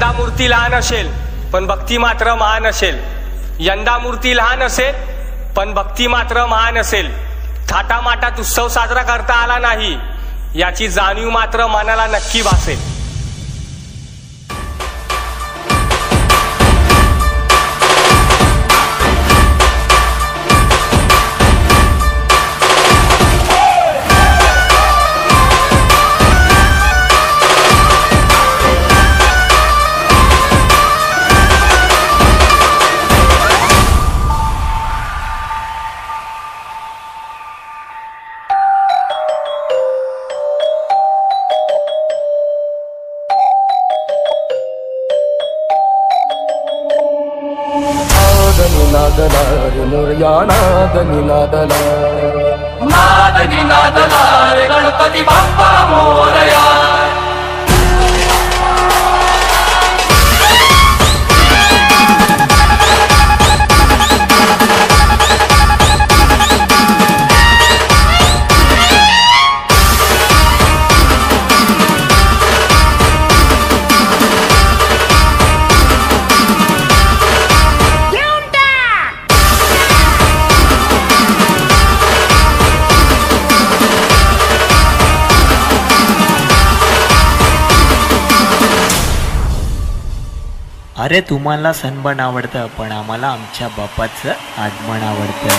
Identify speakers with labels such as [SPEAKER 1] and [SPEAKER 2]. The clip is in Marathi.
[SPEAKER 1] लहान असेल पण भक्ती मात्र महान असेल. यंदा मूर्ती लहान असेल पण भक्ती मात्र महान असेल. थाटामाटात उत्सव साजरा करता आला नाही याची जाणीव मात्र मनाला नक्की भासेल.
[SPEAKER 2] నాదని నాదల నురయా
[SPEAKER 3] నాదని నాదల నాదని నాదల గణపతి బా
[SPEAKER 4] अरे तुम्हाला सनबर्न आवडतं पण आम्हाला आमच्या बापाचं आगमन आवडतं.